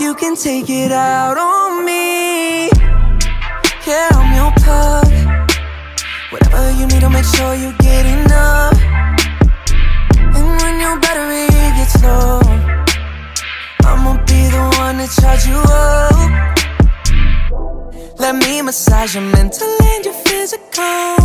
You can take it out on me. Yeah, I'm your plug Whatever you need, I'll make sure you get enough. And when your battery gets low I'ma be the one to charge you up. Let me massage your mental and your physical.